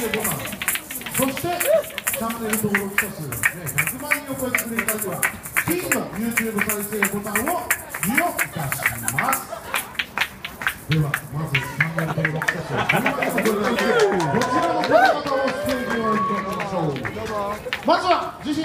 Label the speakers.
Speaker 1: 85万そしてチャンネル登録者数、ね、100万人を超えてくれた人は金の YouTube 再生ボタンを利用いたします。ではまずチャンネル登録者数10万人を超えてこちらの方々を出演をいただきましょう。まずは自身